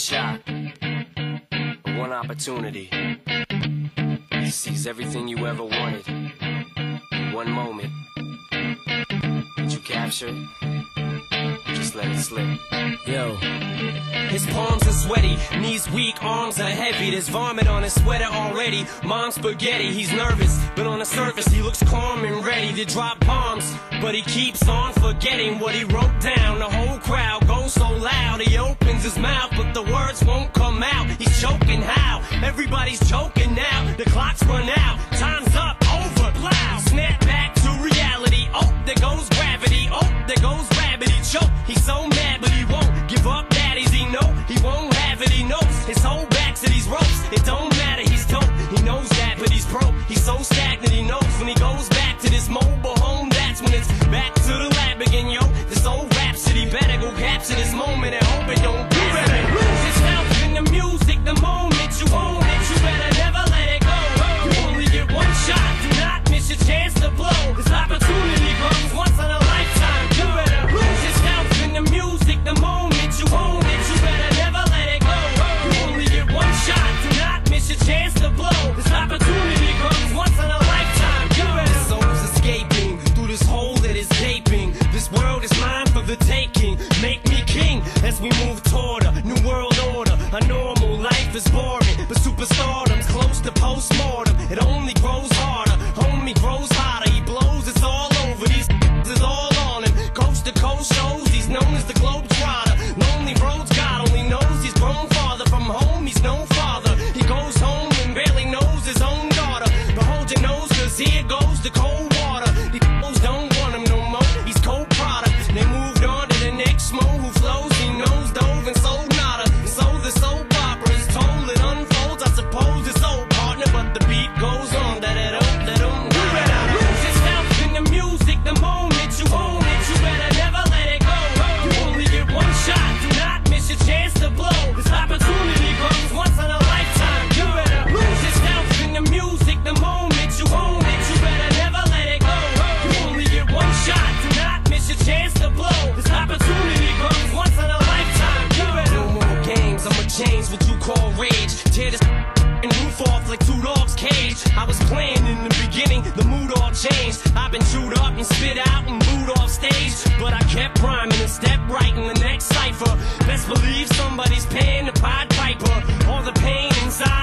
shot, one opportunity to seize everything you ever wanted. One moment. Did you capture it? Just let it slip. Yo. His palms are sweaty, knees weak, arms are heavy. There's vomit on his sweater already. Mom's spaghetti, he's nervous, but on the surface he looks calm and ready to drop bombs. But he keeps on forgetting what he wrote down. The whole crowd goes so loud, he opens his mouth, but the words won't come out. He's choking how? Everybody's choking now. The clock's run out, time's up, over, plow. Snap back to reality. Oh, there goes gravity. Oh, there goes gravity. Choke. He's so mad, but he won't give up. Daddies, he know he won't have it. He knows his whole back to these ropes. It don't matter. He's dope. He knows that, but he's broke. He's so stagnant. He knows when he goes back to this mobile home. When it's back to the lab again, yo. This old rhapsody better go capture this moment and hope it don't. You taking. Make me king as we move toward a new world order. A normal life is boring, but superstardom's close to postmortem. It only grows harder. rage. Tear this and roof off like two dogs' cage. I was playing in the beginning, the mood all changed. I've been chewed up and spit out and booed off stage. But I kept rhyming and stepped right in the next cipher. Best believe somebody's paying the Pied Piper. All the pain inside.